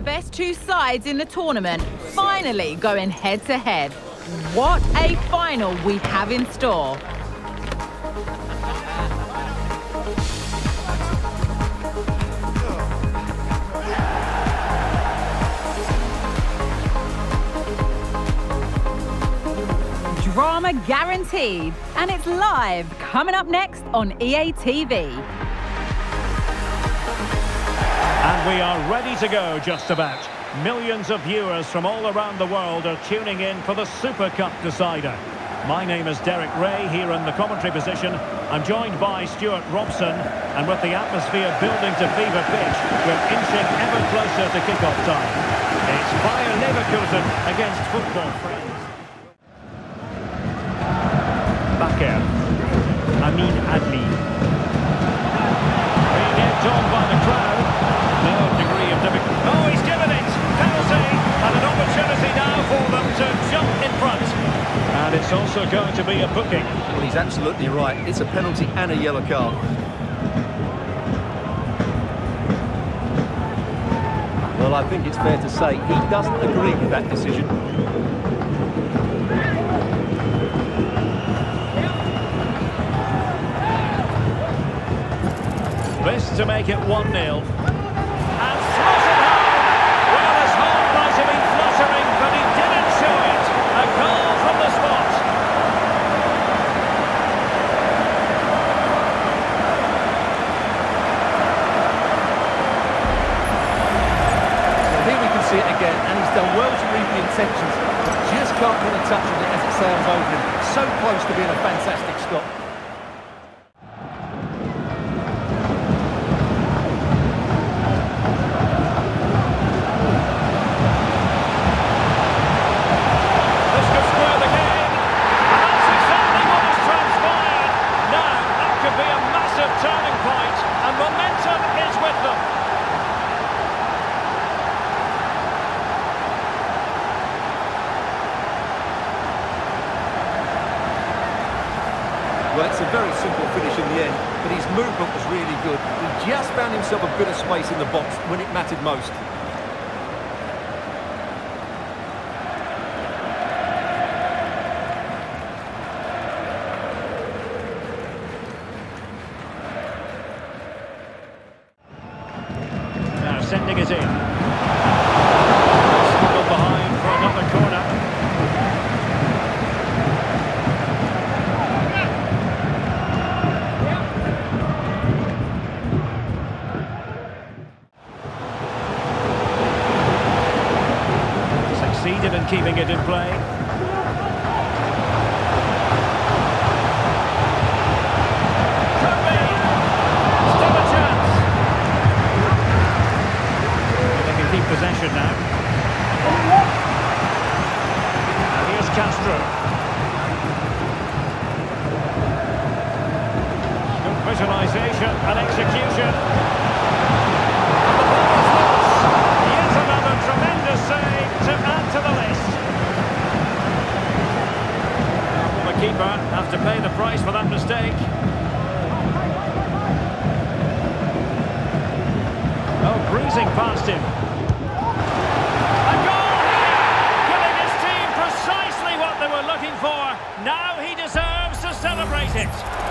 best two sides in the tournament finally going head to head. What a final we have in store. Drama guaranteed, and it's live coming up next on EA TV. And we are ready to go just about. Millions of viewers from all around the world are tuning in for the Super Cup decider. My name is Derek Ray here in the commentary position. I'm joined by Stuart Robson and with the atmosphere building to fever pitch, we're inching ever closer to kick-off time. It's Bayer Leverkusen against football friends. Bakker. Amine Adli. Front. And it's also going to be a booking. Well, he's absolutely right. It's a penalty and a yellow card. Well, I think it's fair to say he doesn't agree with that decision. This to make it 1-0. And slotted home! Well, his heart might have been fluttering, but he didn't show it. A goal from the spot. So here we can see it again, to read the intentions. Just can't put a touch on it as it sails over him. So close to being a fantastic stop. This could square the game. And that's exactly what has transpired. Now, that could be a massive turning point, and momentum is with them. Well, it's a very simple finish in the end, but his movement was really good. He just found himself a bit of space in the box when it mattered most. Now sending it in. Smuggled behind for another corner. Succeeded in keeping it in play. Could be. Still a chance. They can keep possession now. And here's Castro. Good visualisation and execution. The ball is lost. Yet another tremendous save to add to the list. The keeper have to pay the price for that mistake? Oh, breezing past him. Celebrate it.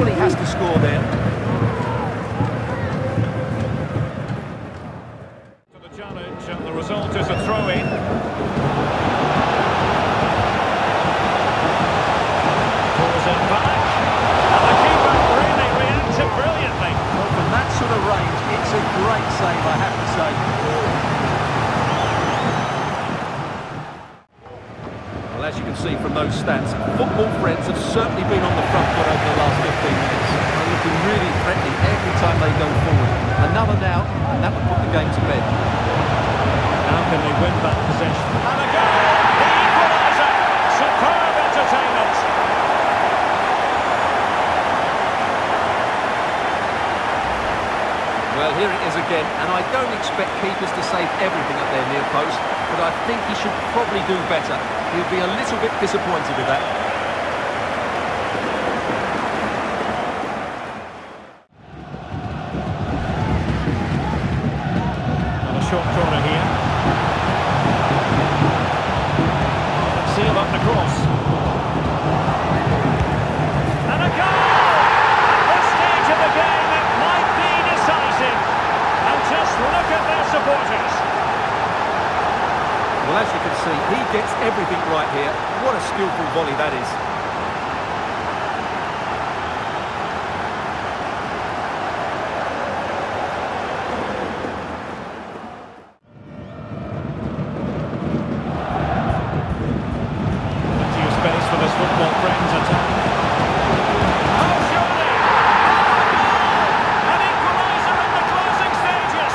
Surely has to score there. To the challenge, and the result is a throw-in. Pulls it back, and the keeper really reacted brilliantly. Well, from that sort of range, it's a great save, I have to say. Well, as you can see from those stats, football friends have certainly been on the front foot over the last 15 minutes. They're looking really threatening every time they go forward. Another now, and that would put the game to bed. How can they win that possession? And a goal! The equaliser! Superb entertainment! Well, here it is again, and I don't expect keepers to save everything at their near post, but I think he should probably do better. He'll be a little bit disappointed with that. And a short corner here. Seal up the cross. And a goal! At this stage of the game, it might be decisive. And just look at their supporters. Well, as you can see, he gets everything right here. What a skillful volley that is. Plenty of space for this football friends attack. Oh, surely! An equaliser in the closing stages!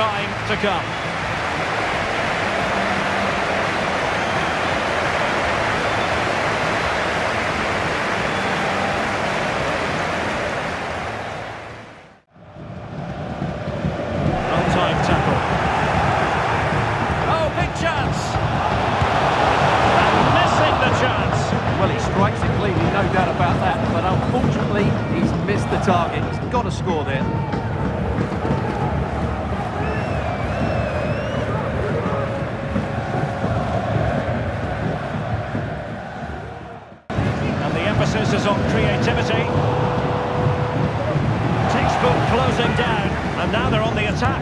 Time to come. Creativity. Textbook closing down, and now they're on the attack.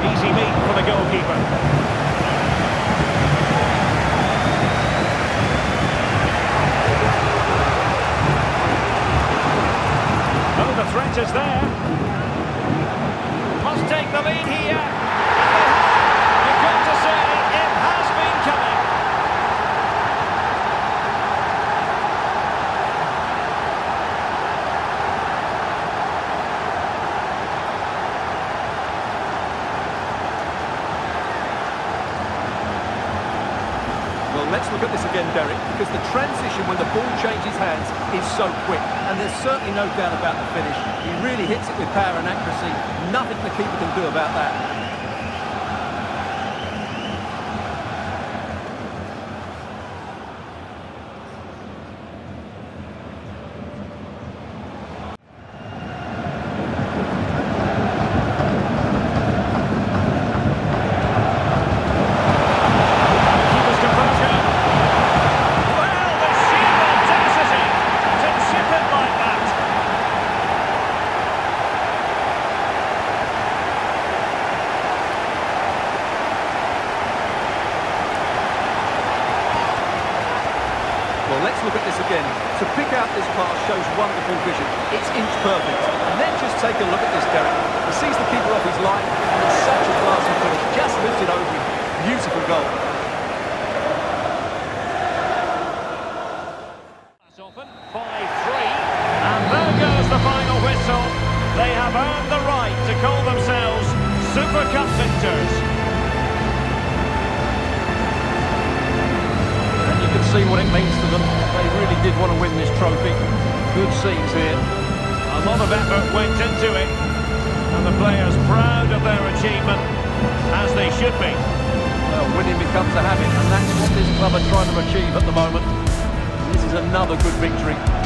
Easy meat for the goalkeeper. Oh, the threat is there. Must take the lead here. And they have. You've got to say, it has been coming. Well, let's look at this again, Derek, because the transition when the ball changes hands is so quick, and there's certainly no doubt about the finish. He really hits it with power and accuracy. Nothing the keeper can do about that. Keeper's composure. Well, the sheer audacity to chip it like that. perfect. And then just take a look at this, Derek. He sees the keeper off his line, and it's such a classy finish. Just lifted over him. Beautiful goal. That's open. 5-3. And there goes the final whistle. They have earned the right to call themselves Super Cup victors. And you can see what it means to them. They really did want to win this trophy. Good scenes here. A lot of effort went into it. And the players proud of their achievement, as they should be. Well, winning becomes a habit, and that's what this club are trying to achieve at the moment. This is another good victory.